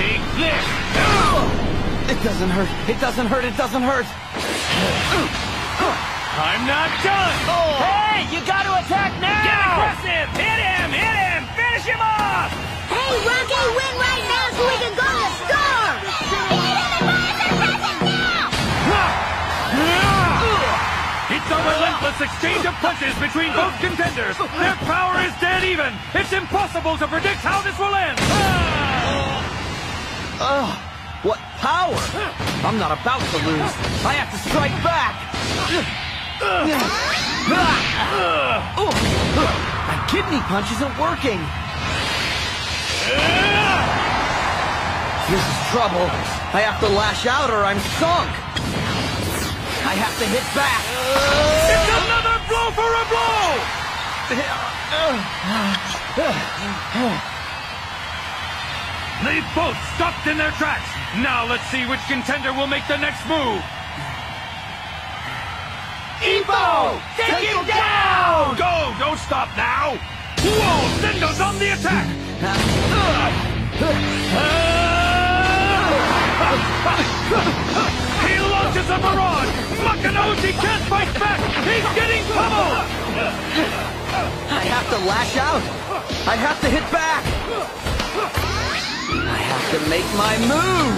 Take this! It doesn't hurt. It doesn't hurt. It doesn't hurt. I'm not done! Oh. Hey, you got to attack Get now! aggressive! Hit him! Hit him! Finish him off! Hey, Rocky, win right now so we can go to the store! It's a relentless exchange of punches between both contenders. Their power is dead even. It's impossible to predict how this will end. Ah! Ugh, what power! I'm not about to lose. I have to strike back. My kidney punch isn't working. This is trouble. I have to lash out or I'm sunk. I have to hit back. It's another blow for a blow! They've both stopped in their tracks. Now let's see which contender will make the next move. Evo! Take him down! Go! Don't stop now! Whoa! Sendo's on the attack! He launches a barrage! Makunouchi can't fight back! He's getting pummeled! I have to lash out. I have to hit back. Have to make my move.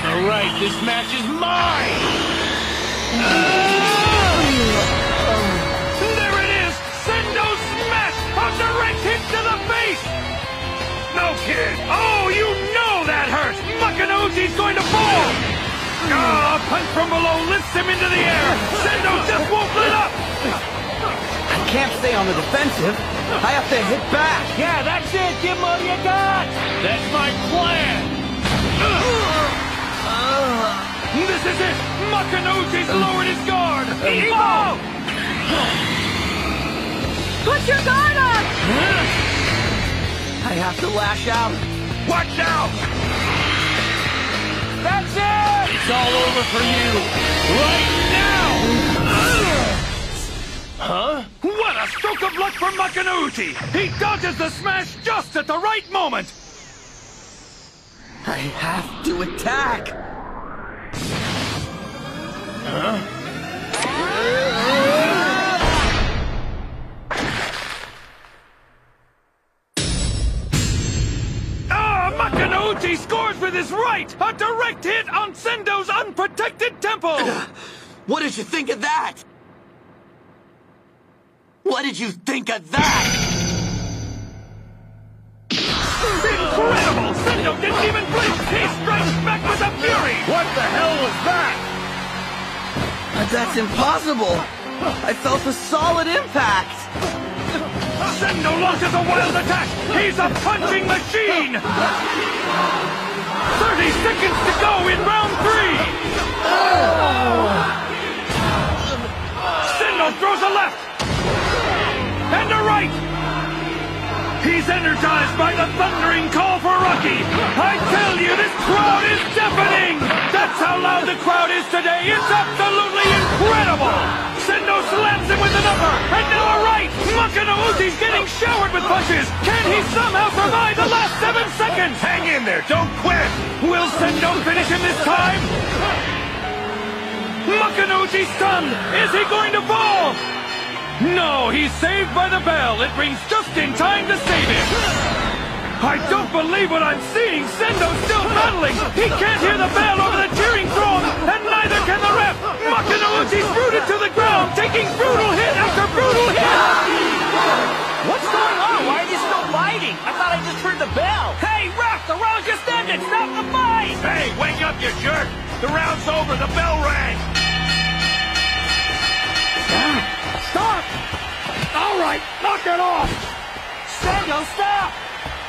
All right, this match is mine! There it is! Sendo smash! A direct hit to the face! No kid! Oh, you know that hurts! Makunouchi's going to fall! Ah, a punch from below lifts him into the air! Sendo just won't let up! I can't stay on the defensive. I have to hit back. Yeah, that's it! Give him all you got! That's my plan! This is it! Makunouchi's lowered his guard! Evo! Put your guard up! I have to lash out. Watch out! That's it! It's all over for you! Right now! Huh? What a stroke of luck for Makunouchi! He dodges the smash just at the right moment! I have to attack. Huh? ah, Makunouchi scores with his right! A direct hit on Sendo's unprotected temple! What did you think of that? What did you think of that? Incredible! Sendo didn't even blink! He strikes back with a fury! What the hell was that? Uh, that's impossible. I felt a solid impact. Sendo launches a wild attack! He's a punching machine! 30 seconds to go in round three! Oh. Sendo throws a left! Right! He's energized by the thundering call for Rocky! I tell you, this crowd is deafening! That's how loud the crowd is today! It's absolutely incredible! Sendo slams him with an upper, and now a right! Makunouchi's getting showered with punches! Can he somehow survive the last seven seconds? Hang in there, don't quit! Will Sendo finish him this time? Makunouchi's stunned! Is he going to fall? No, he's saved by the bell. It rings just in time to save him. I don't believe what I'm seeing. Sendo's still battling. He can't hear the bell over the cheering throng, and neither can the ref. Makunouchi's rooted to the ground, taking brutal hit after brutal hit. What's going on? Why are you still fighting? I thought I just heard the bell. Hey, ref, the round just ended. Stop the fight. Hey, wake up, you jerk. The round's over. The bell rang. Right, knock it off. Sendo, stop!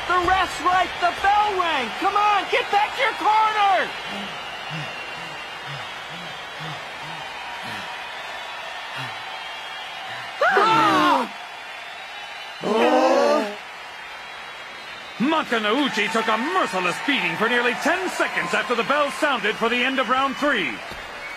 The ref's right, the bell rang! Come on, get back to your corner! Ah! Makunouchi took a merciless beating for nearly 10 seconds after the bell sounded for the end of round three.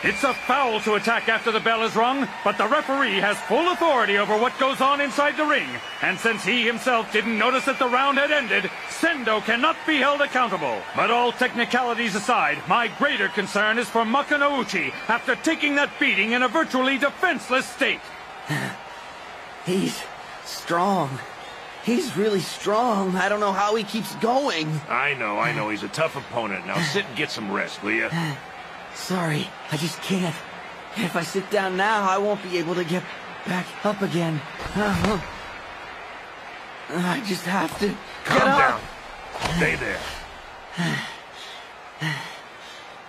It's a foul to attack after the bell is rung, but the referee has full authority over what goes on inside the ring. And since he himself didn't notice that the round had ended, Sendo cannot be held accountable. But all technicalities aside, my greater concern is for Makunouchi after taking that beating in a virtually defenseless state. He's strong. He's really strong. I don't know how he keeps going. I know, I know. He's a tough opponent. Now sit and get some rest, will you? Sorry, I just can't. If I sit down now, I won't be able to get back up again. Uh, I just have to Calm get down. Stay there.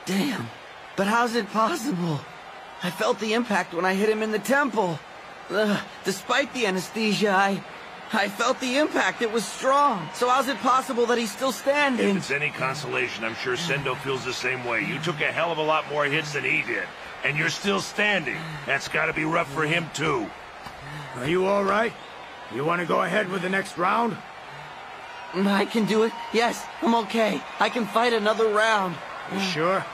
Damn. But how's it possible? I felt the impact when I hit him in the temple. Ugh, despite the anesthesia, I... I felt the impact. It was strong. So how's it possible that he's still standing? If it's any consolation, I'm sure Sendo feels the same way. You took a hell of a lot more hits than he did. And you're still standing. That's gotta be rough for him, too. Are you all right? You want to go ahead with the next round? I can do it. Yes, I'm okay. I can fight another round. You sure?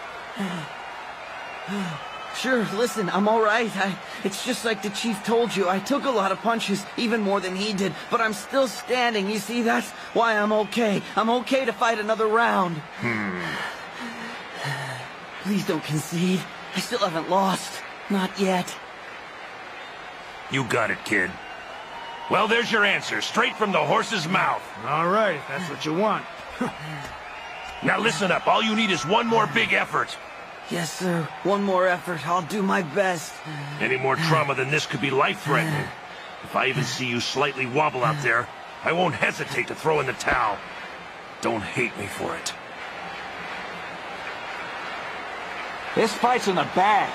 Sure, listen, I'm all right. I, it's just like the chief told you. I took a lot of punches, even more than he did, but I'm still standing. You see, that's why I'm okay. I'm okay to fight another round. Please don't concede. I still haven't lost. Not yet. You got it, kid. Well, there's your answer, straight from the horse's mouth. All right, if that's what you want. Now listen up, all you need is one more big effort. Yes, sir. One more effort. I'll do my best. Any more trauma than this could be life-threatening. If I even see you slightly wobble out there, I won't hesitate to throw in the towel. Don't hate me for it. This fight's in the bag.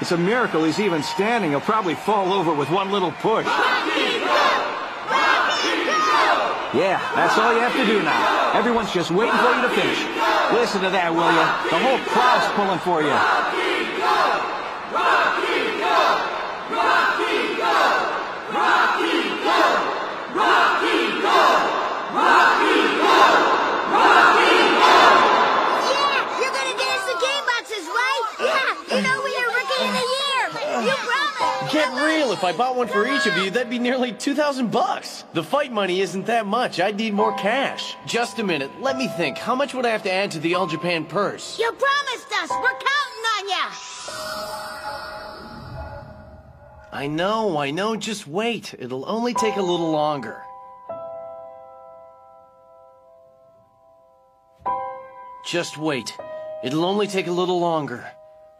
It's a miracle he's even standing. He'll probably fall over with one little push. Yeah, that's all you have to do now. Everyone's just waiting for you to finish. Listen to that, will you? The whole crowd's pulling for you. Yeah, you're gonna get us the game boxes, right? Yeah, you know we are rookie of the year. You promised. Get real. If I bought one for each of you, that'd be nearly 2,000 bucks. The fight money isn't that much. I'd need more cash. Just a minute. Let me think. How much would I have to add to the All Japan purse? You promised us. We're counting on you. I know, I know. Just wait. It'll only take a little longer. Just wait. It'll only take a little longer.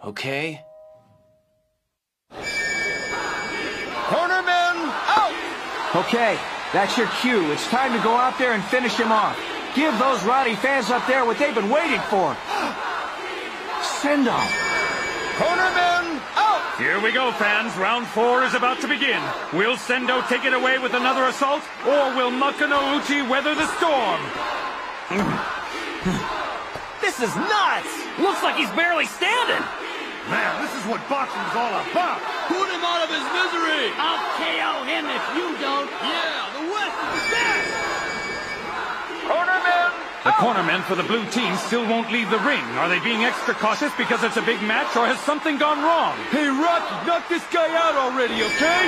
Okay? Okay, that's your cue. It's time to go out there and finish him off. Give those Roddy fans up there what they've been waiting for. Sendo. Cornerman, out! Here we go, fans. Round four is about to begin. Will Sendo take it away with another assault, or will Makunouchi weather the storm? This is nuts! Looks like he's barely standing. Man, this is what boxing's all about. Put him out of his misery! I'll KO him if you don't. Yeah, the West is back! The cornermen for the blue team still won't leave the ring. Are they being extra cautious because it's a big match, or has something gone wrong? Hey, Rocky, knock this guy out already, okay?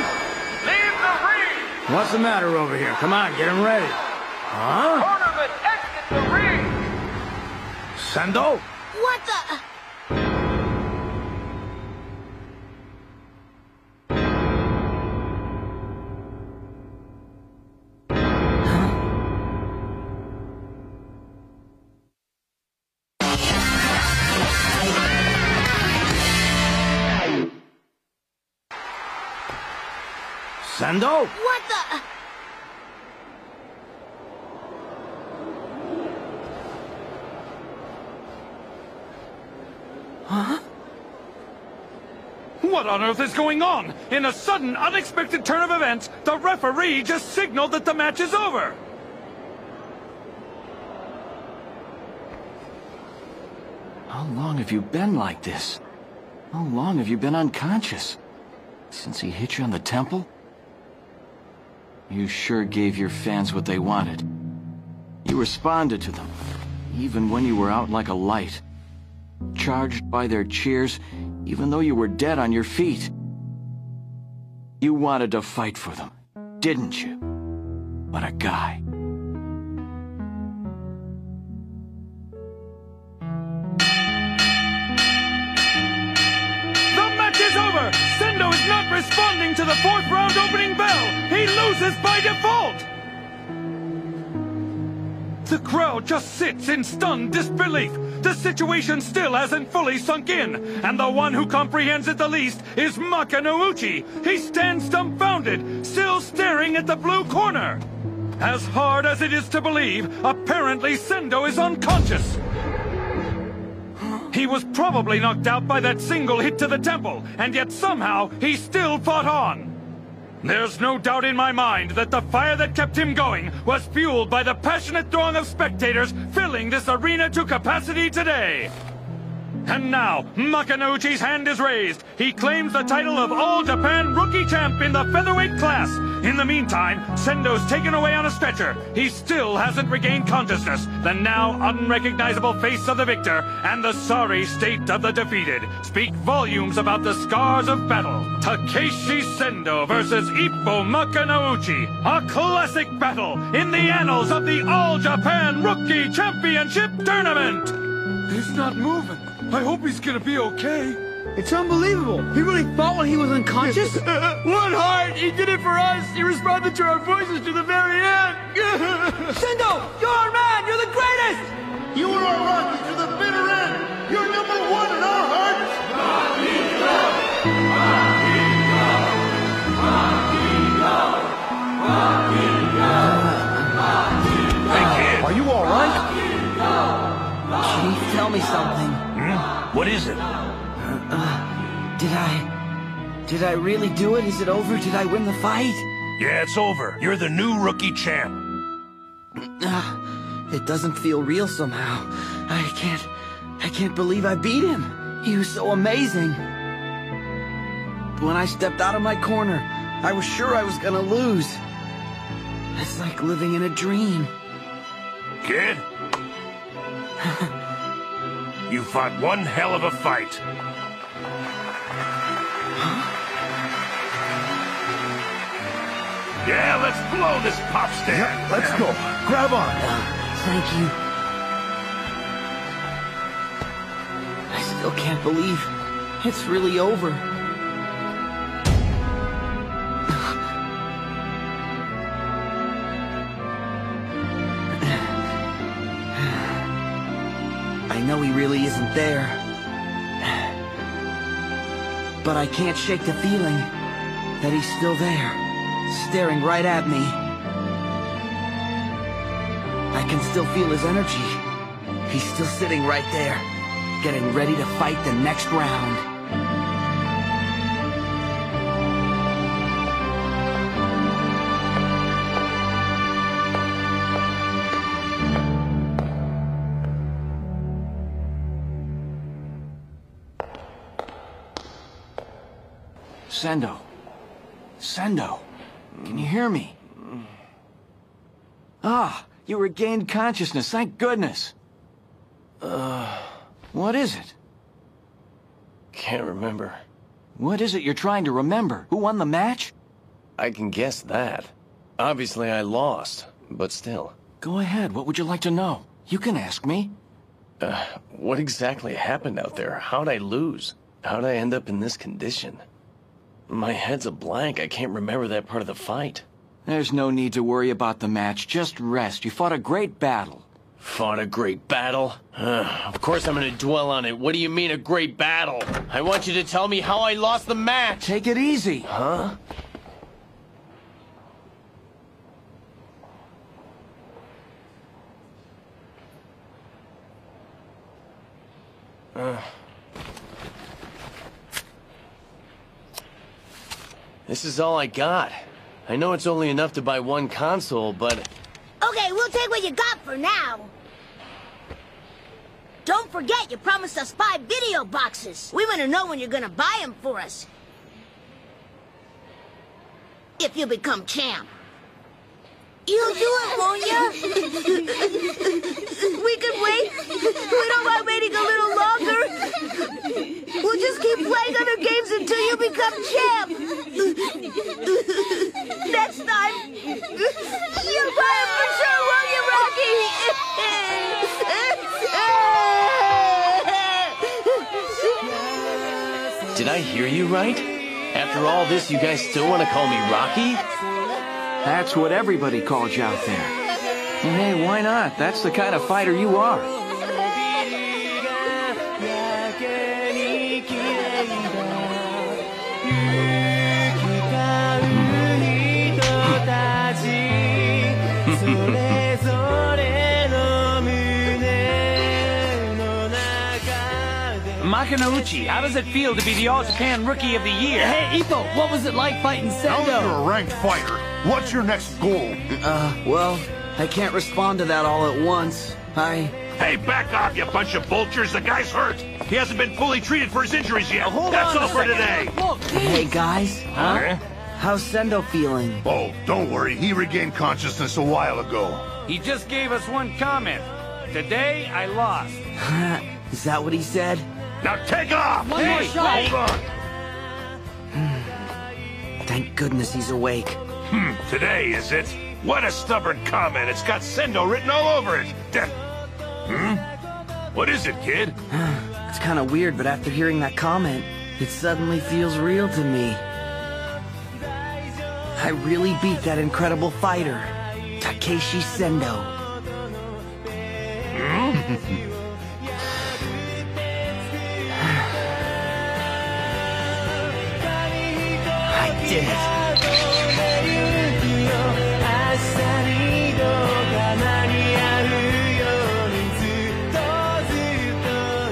Leave the ring! What's the matter over here? Come on, get him ready. Huh? Tournament exit the ring! Sendo? What the? Sendo? What the? Huh? What on earth is going on? In a sudden, unexpected turn of events, the referee just signaled that the match is over. How long have you been like this? How long have you been unconscious? Since he hit you on the temple? You sure gave your fans what they wanted. You responded to them, even when you were out like a light. Charged by their cheers, even though you were dead on your feet. You wanted to fight for them, didn't you? What a guy. The match is over! Sendo is not responding to the fourth round opening bell! Loses by default! The crowd just sits in stunned disbelief. The situation still hasn't fully sunk in, and the one who comprehends it the least is Makunouchi. He stands dumbfounded, still staring at the blue corner. As hard as it is to believe, apparently Sendo is unconscious. He was probably knocked out by that single hit to the temple, and yet somehow he still fought on. There's no doubt in my mind that the fire that kept him going was fueled by the passionate throng of spectators filling this arena to capacity today. And now, Makunouchi's hand is raised. He claims the title of All Japan Rookie Champ in the featherweight class. In the meantime, Sendo's taken away on a stretcher. He still hasn't regained consciousness. The now unrecognizable face of the victor and the sorry state of the defeated speak volumes about the scars of battle. Takeshi Sendo versus Ippo Makunouchi. A classic battle in the annals of the All Japan Rookie Championship Tournament. He's not moving. I hope he's gonna be okay. It's unbelievable. He really fought when he was unconscious? One heart! He did it for us! He responded to our voices to the very end! Sendo, you're our man. You're the greatest. You and our Rockies to the bitter end. You're number one in our hearts. Hey, kid. Are you all right? Chief, tell me something. Hmm? What is it? Did I... Did I really do it? Is it over? Did I win the fight? Yeah, it's over. You're the new rookie champ. Ah, it doesn't feel real somehow. I can't... I can't believe I beat him. He was so amazing. When I stepped out of my corner, I was sure I was gonna lose. It's like living in a dream. Kid? you fought one hell of a fight. Yeah, let's blow this pop stand. Let's go. Grab on. Oh, thank you. I still can't believe it's really over. I know he really isn't there. But I can't shake the feeling that he's still there, staring right at me. I can still feel his energy. He's still sitting right there, getting ready to fight the next round. Sendo. Sendo. Can you hear me? Ah, you regained consciousness, thank goodness. Uh, what is it? Can't remember. What is it you're trying to remember? Who won the match? I can guess that. Obviously, I lost, but still. Go ahead, what would you like to know? You can ask me. Uh, what exactly happened out there? How'd I lose? How'd I end up in this condition? My head's a blank. I can't remember that part of the fight. There's no need to worry about the match, just rest. You fought a great battle. Fought a great battle? Uh, of course I'm gonna dwell on it. What do you mean a great battle? I want you to tell me how I lost the match. Take it easy. Huh? Uh. This is all I got. I know it's only enough to buy one console, but Okay, we'll take what you got for now. Don't forget, you promised us five video boxes. We want to know when you're gonna buy them for us. If you become champ. You'll do it, won't you? we can wait. We don't mind waiting a little longer. We'll just keep playing other games until you become champ. Next time, you'll buy it for sure, will you, Rocky? Did I hear you right? After all this, you guys still want to call me Rocky? That's what everybody calls you out there. And hey, why not? That's the kind of fighter you are. Makunouchi, how does it feel to be the All-Japan Rookie of the Year? Hey, Ippo, what was it like fighting Sendo? Now that Sendo? you're a ranked fighter, what's your next goal? Uh, well, I can't respond to that all at once. I... Hey, back off, you bunch of vultures. The guy's hurt. He hasn't been fully treated for his injuries yet. hold That's all for today. Look, Hey, guys. Huh? How's Sendo feeling? Oh, don't worry. He regained consciousness a while ago. He just gave us one comment. Today, I lost. Is that what he said? Now take off! One more hey, shot. hold on. Thank goodness he's awake. Hmm, today, is it? What a stubborn comment. It's got Sendo written all over it. De- hmm? What is it, kid? It's kind of weird, but after hearing that comment, it suddenly feels real to me. I really beat that incredible fighter, Takeshi Sendo. I it.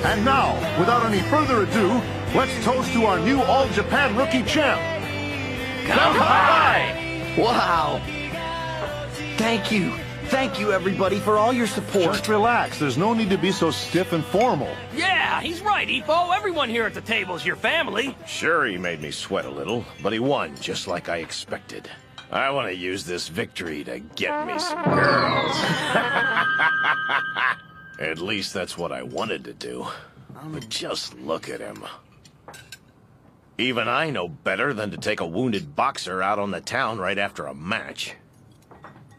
And now, without any further ado, let's toast to our new All Japan Rookie Champ. Wow. Thank you. Thank you, everybody, for all your support. Just relax. There's no need to be so stiff and formal. Yeah, he's right, Ippo. Everyone here at the table's your family. Sure, he made me sweat a little, but he won just like I expected. I want to use this victory to get me some girls. At least that's what I wanted to do. But just look at him. Even I know better than to take a wounded boxer out on the town right after a match.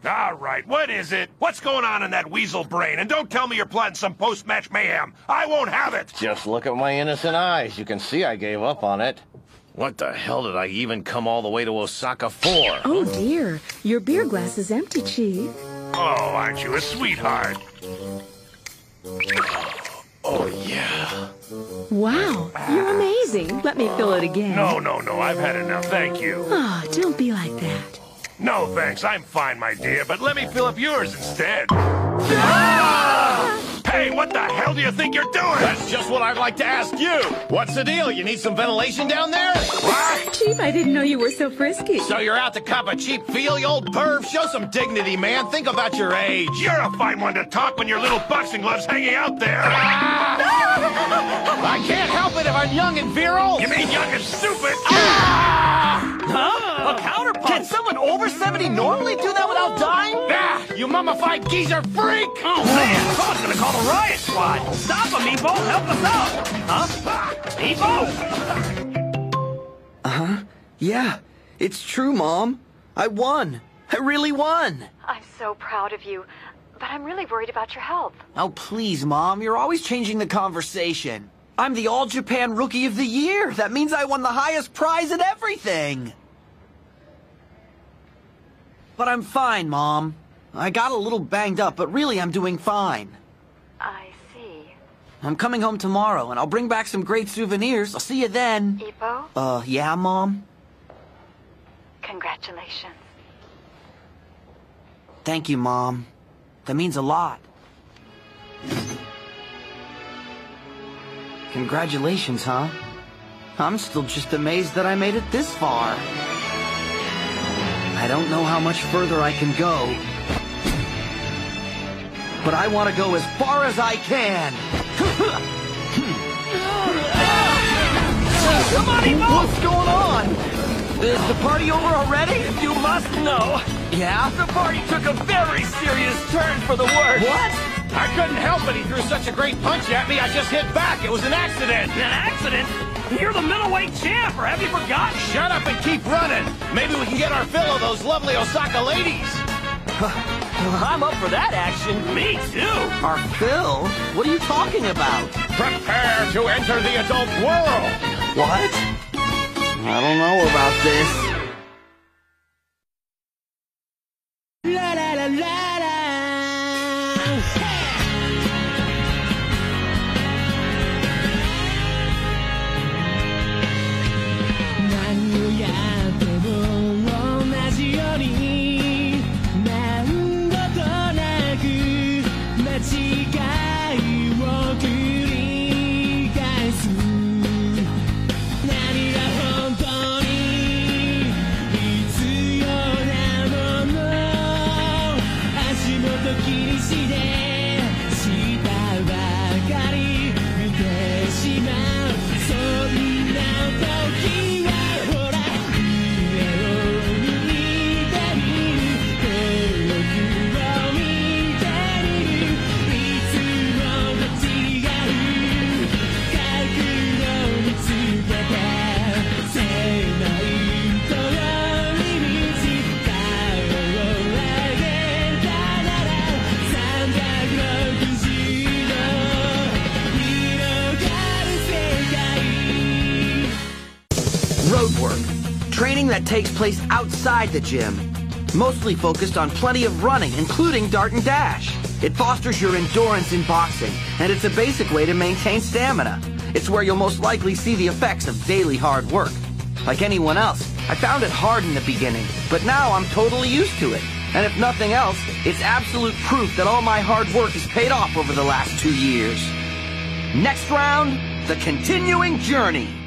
All right, what is it? What's going on in that weasel brain? And don't tell me you're plotting some post-match mayhem. I won't have it. Just look at my innocent eyes. You can see I gave up on it. What the hell did I even come all the way to Osaka for? Oh dear, your beer glass is empty, Chief. Oh, aren't you a sweetheart? Oh, yeah. Wow, you're amazing. Let me fill it again. No, no, no, I've had enough, thank you. Ah, don't be like that. No, thanks, I'm fine, my dear, but let me fill up yours instead. Ah! Hey, what the hell do you think you're doing? That's just what I'd like to ask you. What's the deal? You need some ventilation down there? What? Chief, I didn't know you were so frisky. So you're out to cop a cheap feel, you old perv? Show some dignity, man. Think about your age. You're a fine one to talk when your little boxing gloves hanging out there. Ah! I can't help it if I'm young and virile. You mean young and stupid? Ah! Huh? A counterpunch. Can someone over 70 normally do that without dying? Ah, you mummified geezer freak! Oh, man. Someone's gonna call the riot squad. Stop him, Ippo. Help us out. Huh? Meepo! Uh-huh. Yeah, it's true, Mom. I won. I really won. I'm so proud of you, but I'm really worried about your health. Oh, please, Mom. You're always changing the conversation. I'm the All Japan Rookie of the Year. That means I won the highest prize in everything. But I'm fine, Mom. I got a little banged up, but really I'm doing fine. I see. I'm coming home tomorrow, and I'll bring back some great souvenirs. I'll see you then. Ippo, Uh, yeah, Mom? congratulations. Thank you, Mom. That means a lot. Congratulations, huh? I'm still just amazed that I made it this far. I don't know how much further I can go. But I want to go as far as I can. Come on, Ippo. What's going on? Is the party over already? You must know. Yeah? The party took a very serious turn for the worse. What? I couldn't help it. He threw such a great punch at me, I just hit back. It was an accident. An accident? You're the middleweight champ, or have you forgotten? Shut up and keep running. Maybe we can get our fill of those lovely Osaka ladies. I'm up for that action. Me too. Our fill? What are you talking about? Prepare to enter the adult world. What? I don't know about this. That takes place outside the gym. Mostly focused on plenty of running, including dart and dash. It fosters your endurance in boxing, and it's a basic way to maintain stamina. It's where you'll most likely see the effects of daily hard work. Like anyone else, I found it hard in the beginning, but now I'm totally used to it. And if nothing else, it's absolute proof that all my hard work has paid off over the last two years. Next round, the continuing journey.